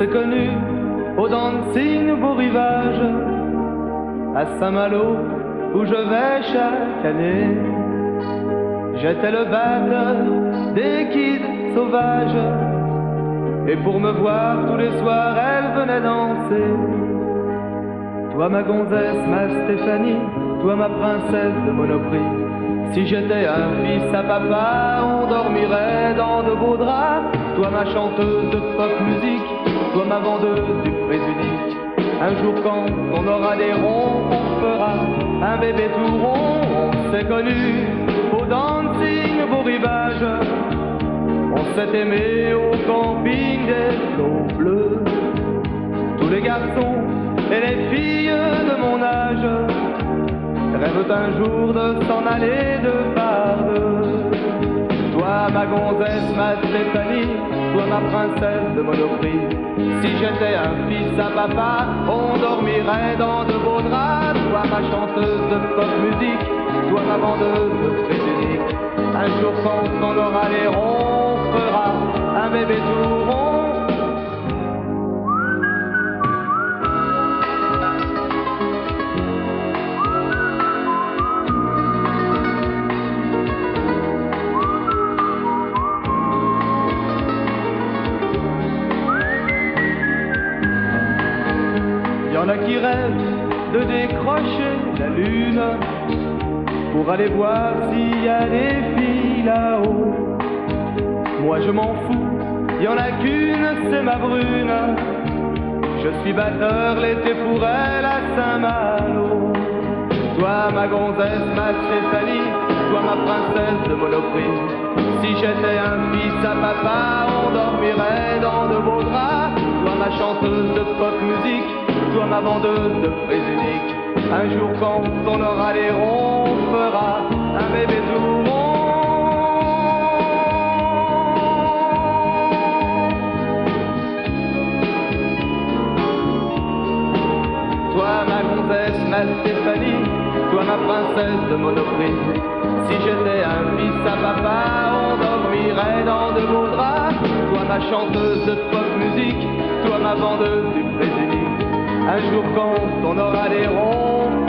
s'est connu au dancing beau rivage, à Saint-Malo où je vais chaque année. J'étais le batteur des kids sauvages, et pour me voir tous les soirs, elle venait danser. Toi ma gonzesse, ma Stéphanie, toi ma princesse de Monoprix. Si j'étais un fils à papa, on dormirait dans de beaux draps. Toi ma chanteuse de pop musique, Un jour quand on aura des ronds, on fera un bébé tout rond. On s'est connu au dancing, beau rivage. On s'est aimé au camping des flots bleus. Tous les garçons et les filles de mon âge rêvent un jour de s'en aller de ma gonzesse, ma Stéphanie, toi ma princesse de Monoprix. Si j'étais un fils à papa, on dormirait dans de beaux draps. Toi ma chanteuse de pop musique, toi ma vendeuse de unique. Un jour quand on aura les ronds, on fera un bébé tout qui rêve de décrocher la lune pour aller voir s'il y a des filles là-haut. Moi je m'en fous, y en a qu'une, c'est ma brune. Je suis batteur l'été pour elle à Saint-Malo. Toi ma gonzesse, ma Stéphanie, toi ma princesse de Monoprix. Si j'étais un fils à papa, on dormirait dans de beaux draps. Toi ma chanteuse de pop musique, toi ma vendeuse de unique. Un jour quand on aura les ronds, on fera un bébé tout rond. Toi ma comtesse, ma Stéphanie, toi ma princesse de Monoprix. Si j'étais un fils à papa, on dormirait dans de beaux draps. Toi ma chanteuse de pop musique, toi ma vendeuse. Un jour quand on aura les ronds,